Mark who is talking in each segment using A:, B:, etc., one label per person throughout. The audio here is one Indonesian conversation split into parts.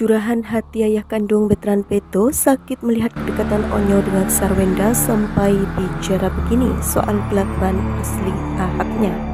A: Curahan hati ayah kandung Betran Peto sakit melihat kedekatan Onyo dengan Sarwenda sampai bicara begini soal kelakuan asli ahaknya.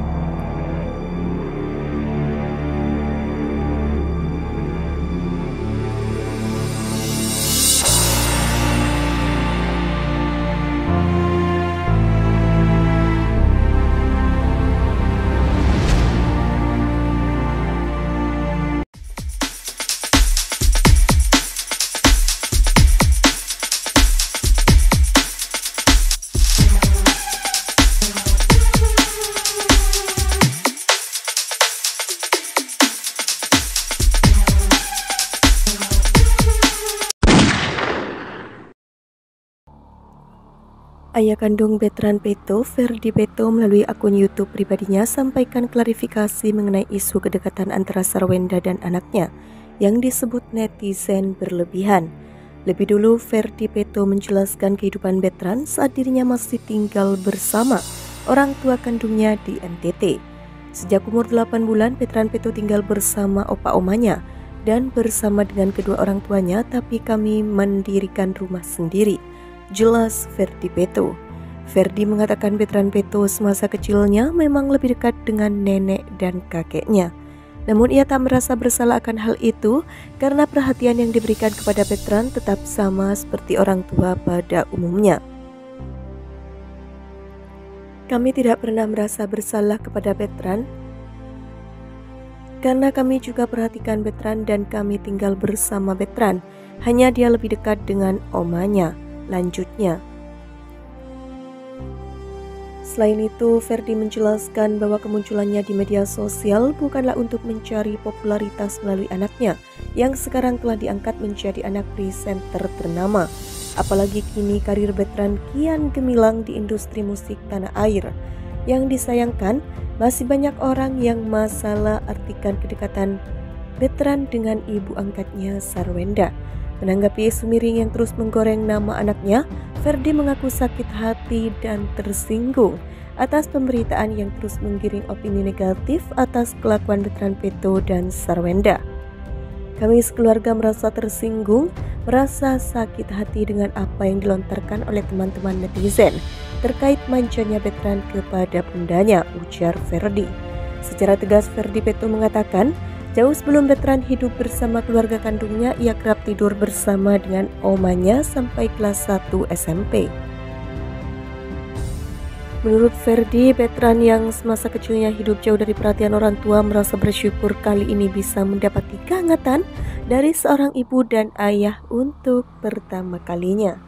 A: Ayah kandung Betran Peto, Ferdi Peto melalui akun YouTube pribadinya sampaikan klarifikasi mengenai isu kedekatan antara Sarwenda dan anaknya yang disebut netizen berlebihan. Lebih dulu, Ferdi Peto menjelaskan kehidupan Betran saat dirinya masih tinggal bersama orang tua kandungnya di NTT. Sejak umur 8 bulan, Betran Peto tinggal bersama opa omanya dan bersama dengan kedua orang tuanya, tapi kami mendirikan rumah sendiri jelas Ferdi Peto. Ferdi mengatakan veteran Peto semasa kecilnya memang lebih dekat dengan nenek dan kakeknya. Namun ia tak merasa bersalah akan hal itu karena perhatian yang diberikan kepada veteran tetap sama seperti orang tua pada umumnya. Kami tidak pernah merasa bersalah kepada veteran karena kami juga perhatikan veteran dan kami tinggal bersama veteran. Hanya dia lebih dekat dengan omanya lanjutnya. Selain itu, Ferdi menjelaskan bahwa kemunculannya di media sosial bukanlah untuk mencari popularitas melalui anaknya, yang sekarang telah diangkat menjadi anak presenter ternama. Apalagi kini karir veteran kian gemilang di industri musik tanah air. Yang disayangkan, masih banyak orang yang masalah artikan kedekatan veteran dengan ibu angkatnya Sarwenda. Menanggapi isu miring yang terus menggoreng nama anaknya, Ferdi mengaku sakit hati dan tersinggung atas pemberitaan yang terus menggiring opini negatif atas kelakuan veteran Peto dan Sarwenda. Kami sekeluarga merasa tersinggung, merasa sakit hati dengan apa yang dilontarkan oleh teman-teman netizen terkait manjanya veteran kepada bundanya, ujar Ferdi. Secara tegas Ferdi Peto mengatakan, Jauh sebelum veteran hidup bersama keluarga kandungnya, ia kerap tidur bersama dengan omanya sampai kelas 1 SMP. Menurut Ferdi, veteran yang semasa kecilnya hidup jauh dari perhatian orang tua merasa bersyukur kali ini bisa mendapati kehangatan dari seorang ibu dan ayah untuk pertama kalinya.